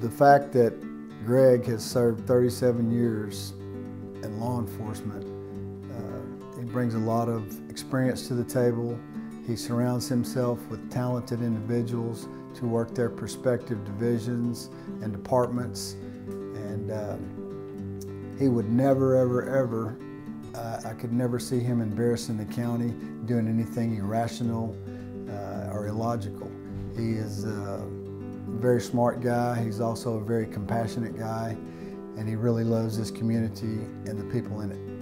The fact that Greg has served 37 years in law enforcement, uh, he brings a lot of experience to the table. He surrounds himself with talented individuals to work their respective divisions and departments. And uh, he would never, ever, ever, uh, I could never see him embarrassing the county, doing anything irrational uh, or illogical. He is a very smart guy. He's also a very compassionate guy, and he really loves this community and the people in it.